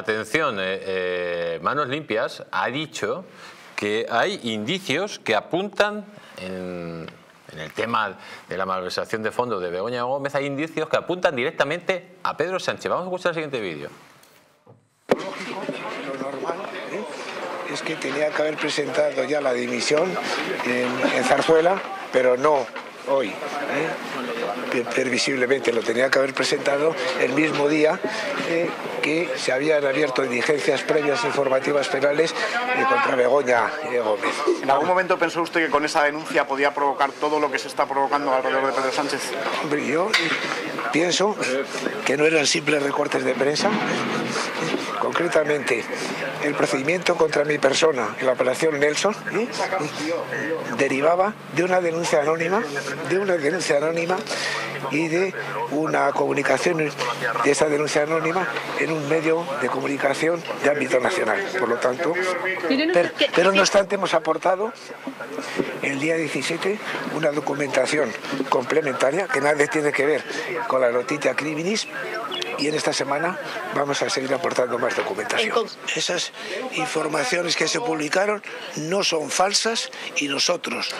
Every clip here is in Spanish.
Atención, eh, eh, Manos Limpias ha dicho que hay indicios que apuntan en, el tema de la malversación de fondos de Begoña Gómez, hay indicios que apuntan directamente a Pedro Sánchez. Vamos a escuchar el siguiente vídeo. lo normal ¿eh? es que tenía que haber presentado ya la dimisión en Zarzuela, pero no hoy. ¿eh? Pre- Previsiblemente lo tenía que haber presentado el mismo día eh, que se habían abierto diligencias previas informativas penales eh, contra Begoña eh, Gómez. ¿En algún momento pensó usted que con esa denuncia podía provocar todo lo que se está provocando alrededor de Pedro Sánchez? Hombre, yo pienso que no eran simples recortes de prensa. Concretamente, el procedimiento contra mi persona en la operación Nelson ¿eh? derivaba de una denuncia anónima, de una denuncia anónima y de una comunicación de esa denuncia anónima en un medio de comunicación de ámbito nacional. Por lo tanto, pero, pero no obstante hemos aportado el día 17 una documentación complementaria que nada tiene que ver con la noticia criminis y en esta semana vamos a seguir aportando más documentación. Esas informaciones que se publicaron no son falsas y nosotros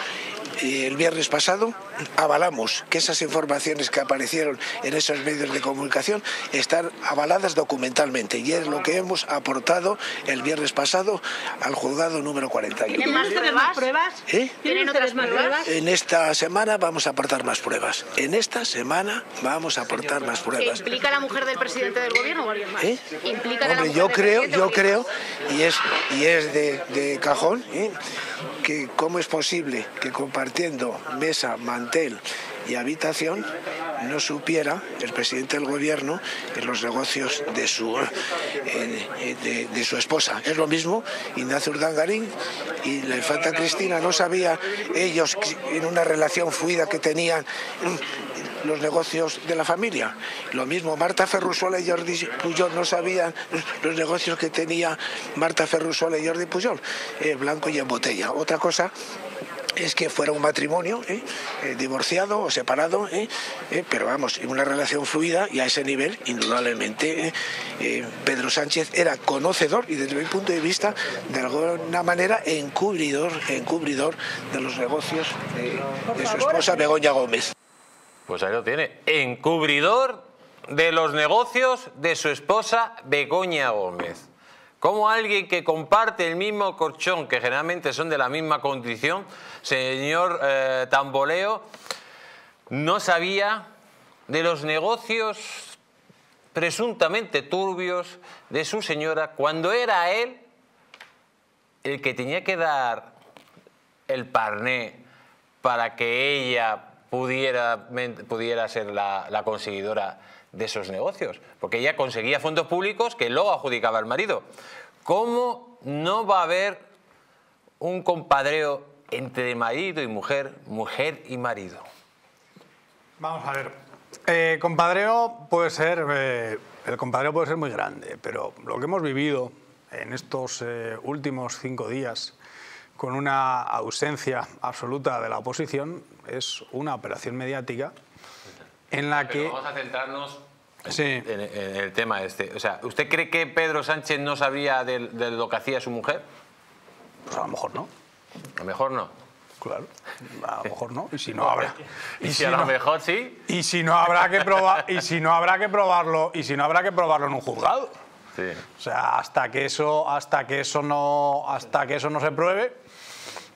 el viernes pasado avalamos que esas informaciones que aparecieron en esos medios de comunicación están avaladas documentalmente y es lo que hemos aportado el viernes pasado al juzgado número 41. ¿Tienen más ¿Tienen pruebas? más pruebas? ¿Eh? ¿Tienen otras más pruebas? En esta semana vamos a aportar más pruebas. En esta semana vamos a aportar más ¿Que pruebas. implica a la mujer del presidente del gobierno o alguien más? ¿Eh? ¿Implica la Hombre, mujer yo del creo, yo creo, y es, y es de, de cajón, ¿eh? Que cómo es posible que compartiendo mesa, mantel y habitación no supiera el presidente del gobierno en los negocios de su, de, su esposa. Es lo mismo, Ignacio Urdangarín y la infanta Cristina no sabían ellos en una relación fluida que tenían los negocios de la familia. Lo mismo, Marta Ferrusola y Jordi Pujol no sabían los negocios que tenía Marta Ferrusola y Jordi Pujol, eh, blanco y en botella. Otra cosa es que fuera un matrimonio ¿eh? Eh, divorciado o separado, pero vamos, una relación fluida y a ese nivel, indudablemente, Pedro Sánchez era conocedor y desde mi punto de vista, de alguna manera, encubridor, encubridor de los negocios de su esposa Begoña Gómez. Pues ahí lo tiene. Encubridor de los negocios de su esposa Begoña Gómez. Como alguien que comparte el mismo colchón, que generalmente son de la misma condición, señor eh, Tamboleo, no sabía de los negocios presuntamente turbios de su señora cuando era él el que tenía que dar el parné para que ella pudiera, pudiera ser la, la conseguidora de esos negocios. Porque ella conseguía fondos públicos que luego adjudicaba al marido. ¿Cómo no va a haber un compadreo entre marido y mujer, mujer y marido? Vamos a ver. Eh, compadreo puede ser, eh, el compadreo puede ser muy grande, pero lo que hemos vivido en estos eh, últimos cinco días con una ausencia absoluta de la oposición es una operación mediática en la que Vamos a centrarnos Sí. en, en el tema este. O sea, ¿usted cree que Pedro Sánchez no sabía de, de lo que hacía su mujer? pues a lo mejor no, A lo mejor no. claro, a lo mejor no, y si no habrá. Y si a lo no- mejor sí. y si no habrá que probar, y si no habrá que probarlo, y si no habrá que probarlo en un juzgado. O sea, hasta que eso, hasta que eso no, hasta que eso no se pruebe,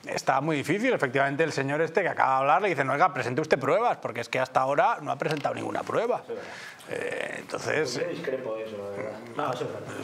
está muy difícil. Efectivamente, el señor este que acaba de hablar le dice, no, oiga, presente usted pruebas, porque es que hasta ahora no ha presentado ninguna prueba. Eh, entonces,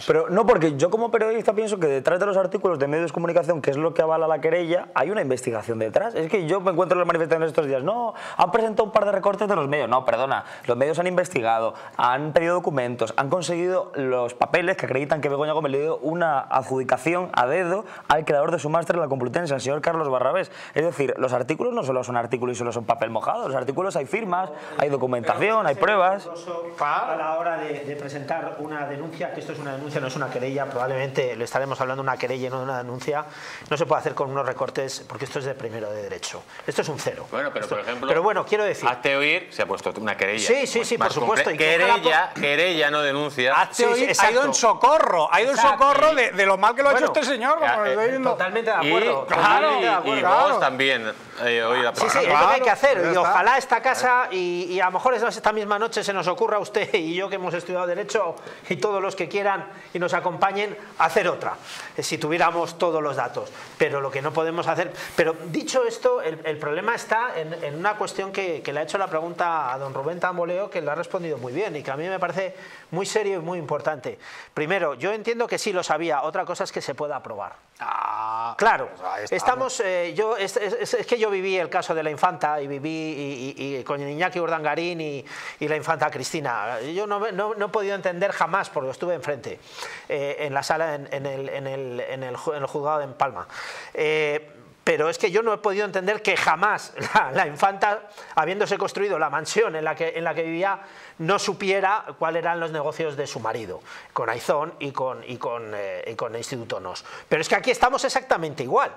Pero no, porque yo como periodista pienso que detrás de los artículos de medios de comunicación, que es lo que avala la querella, hay una investigación detrás. Es que yo me encuentro en las manifestaciones estos días, no, han presentado un par de recortes de los medios. No, perdona, los medios han investigado, han pedido documentos, han conseguido los papeles que acreditan que Begoña Gómez le dio una adjudicación a dedo al creador de su máster en la Complutense, al señor Carlos Barrabés. Es decir, los artículos no solo son artículos y solo son papel mojado, los artículos hay firmas, hay documentación, hay pruebas. Claro. a la hora de, de presentar una denuncia, que esto es una denuncia, no es una querella, probablemente le estaremos hablando de una querella y no de una denuncia, no se puede hacer con unos recortes porque esto es de primero de derecho. Esto es un cero. Bueno, pero Esto- por ejemplo. Pero bueno, quiero decir. Hazte oír, se ha puesto una querella. Sí, sí, sí, por supuesto, y Querella, querella, no denuncia. Haz- Sí, Sí, sí, ha ido exacto. en socorro, ha ido en Exacto. socorro de, de lo mal que lo ha hecho este señor. ya, eh. Totalmente de Y, acuerdo. claro, totalmente de y claro. vos también, eh, hoy la Sí, sí, es lo que hay que hacer. Y ojalá esta casa, y, y a lo mejor esta misma noche se nos ocurra a usted y yo que hemos estudiado Derecho y todos los que quieran y nos acompañen, hacer otra, eh, si tuviéramos todos los datos. Pero lo que no podemos hacer. Pero dicho esto, el, el problema está en, en una cuestión que, que le ha hecho la pregunta a don Rubén Tamboleo, que le ha respondido muy bien y que a mí me parece muy serio y muy importante. Primero, yo entiendo que sí lo sabía, otra cosa es que se pueda aprobar. Ah, Claro, pues estamos, eh, yo, es, es- es- es que yo viví el caso de la infanta y viví y, y- y con Iñaki Urdangarín y, y la infanta Cristina. Yo no, me- no- no he podido entender jamás, porque estuve enfrente, eh, en la sala, en, en el, en el- en el ju- en el juzgado en Palma. Eh, pero es que yo no he podido entender que jamás la, infanta, habiéndose construido la mansión en la, que, en la que vivía, no supiera cuáles eran los negocios de su marido, con Aizón y con, y con, eh, y con Instituto NOS. Pero es que aquí estamos exactamente igual.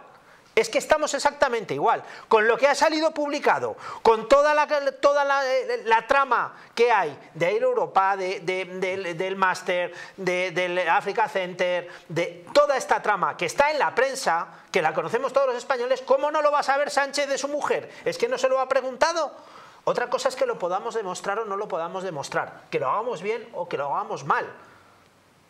Es que estamos exactamente igual. Con lo que ha salido publicado, con toda la, toda la, trama que hay de Air Europa, de- de- del- de- del Africa Center, de toda esta trama que está en la prensa, que la conocemos todos los españoles, ¿cómo no lo va a saber Sánchez de su mujer? ¿Es que no se lo ha preguntado? Otra cosa es que lo podamos demostrar o no lo podamos demostrar, que lo hagamos bien o que lo hagamos mal.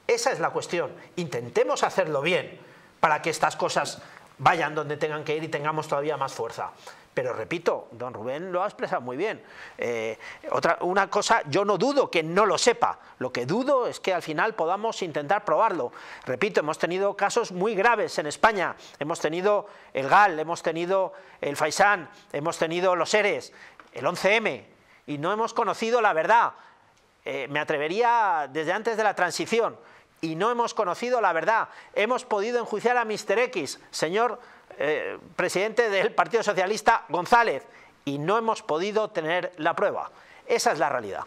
Esa es la cuestión. Intentemos hacerlo bien para que estas cosas vayan donde tengan que ir y tengamos todavía más fuerza. Pero repito, don Rubén lo ha expresado muy bien. Eh, otra, una cosa, yo no dudo que no lo sepa. Lo que dudo es que al final podamos intentar probarlo. Repito, hemos tenido casos muy graves en España. Hemos tenido el GAL, hemos tenido el Faisán, hemos tenido los ERES, el 11M, y no hemos conocido la verdad. Eh, me atrevería desde antes de la transición y no hemos conocido la verdad. Hemos podido enjuiciar a Mr. X, señor eh, presidente del Partido Socialista González, y no hemos podido tener la prueba. Esa es la realidad.